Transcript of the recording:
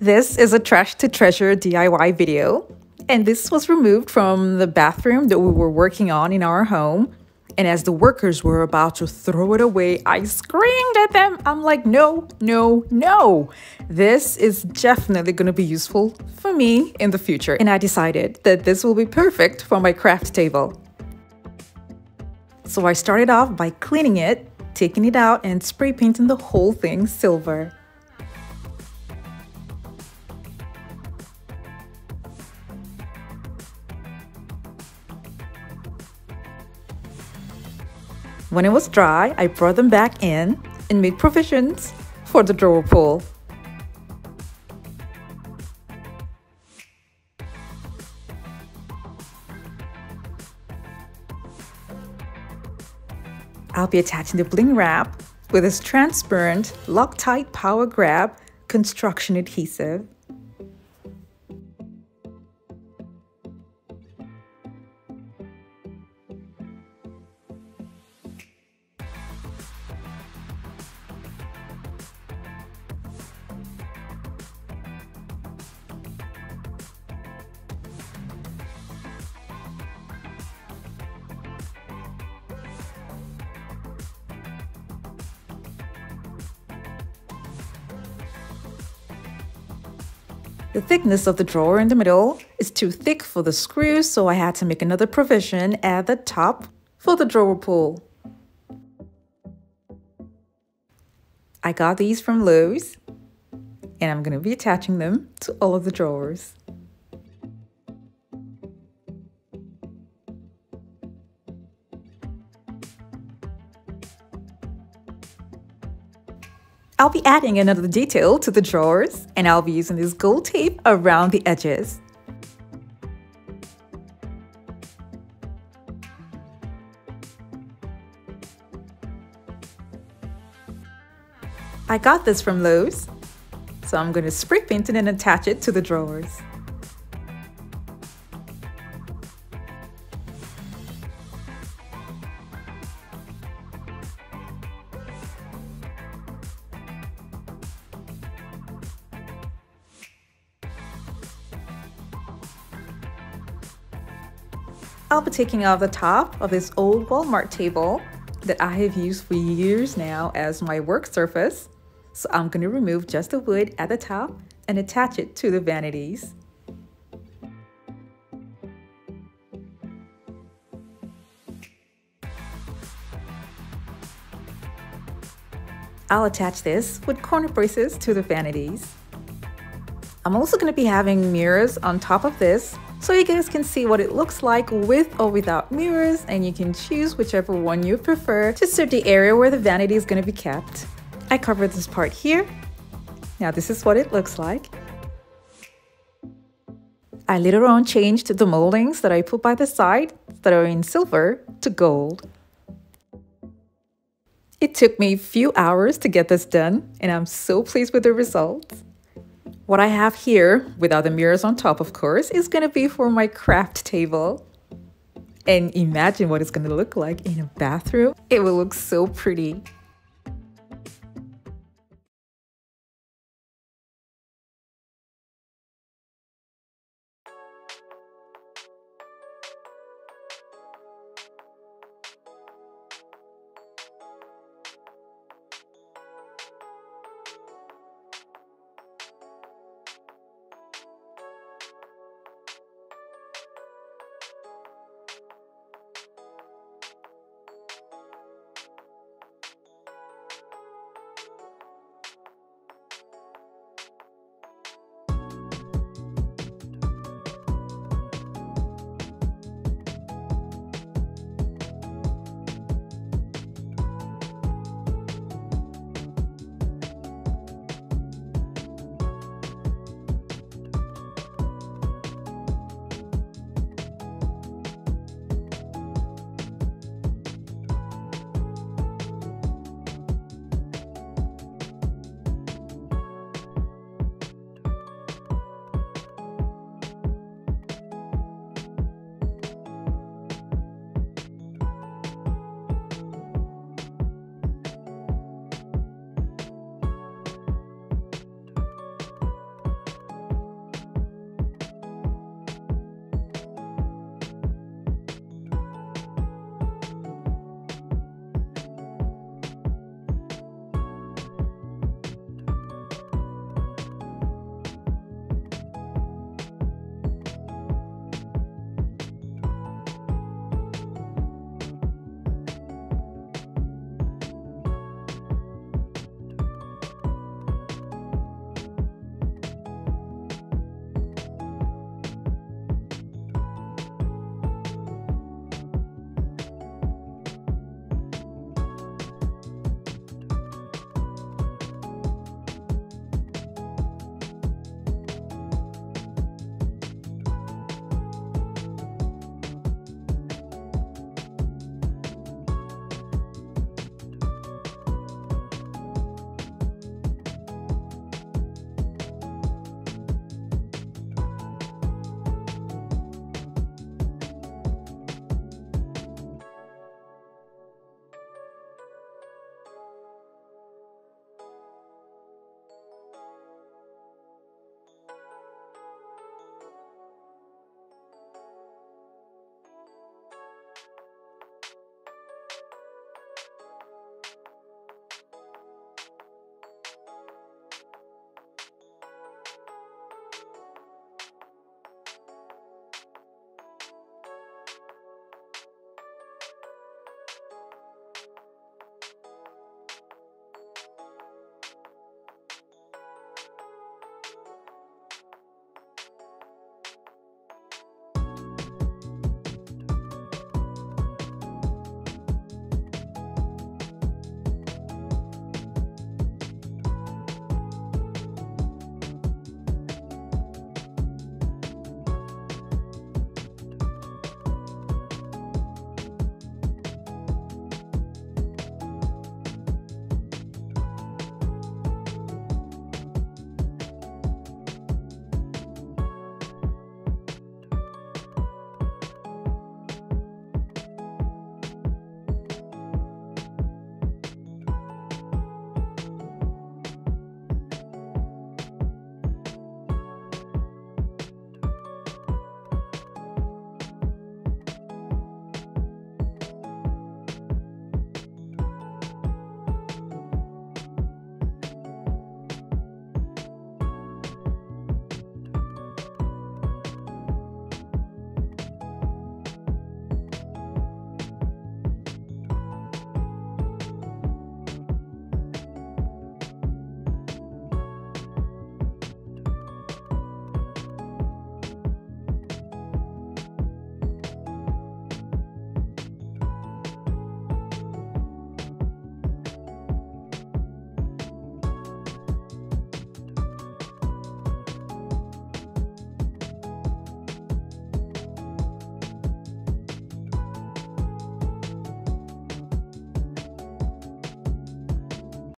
This is a trash to treasure DIY video, and this was removed from the bathroom that we were working on in our home. And as the workers were about to throw it away, I screamed at them. I'm like, no, no, no. This is definitely going to be useful for me in the future. And I decided that this will be perfect for my craft table. So I started off by cleaning it, taking it out, and spray painting the whole thing silver. When it was dry, I brought them back in and made provisions for the drawer pull. I'll be attaching the bling wrap with this transparent Loctite Power Grab construction adhesive. The thickness of the drawer in the middle is too thick for the screws, so I had to make another provision at the top for the drawer pull. I got these from Lowe's, and I'm going to be attaching them to all of the drawers. I'll be adding another detail to the drawers and I'll be using this gold tape around the edges. I got this from Lowe's, so I'm going to spray paint it and attach it to the drawers. I'll be taking off the top of this old Walmart table that I have used for years now as my work surface. So I'm going to remove just the wood at the top and attach it to the vanities. I'll attach this with corner braces to the vanities. I'm also going to be having mirrors on top of this so you guys can see what it looks like with or without mirrors and you can choose whichever one you prefer to suit the area where the vanity is going to be kept. I covered this part here. Now this is what it looks like. I later on changed the moldings that I put by the side that are in silver to gold. It took me a few hours to get this done and I'm so pleased with the results. What I have here, without the mirrors on top of course, is going to be for my craft table. And imagine what it's going to look like in a bathroom. It will look so pretty.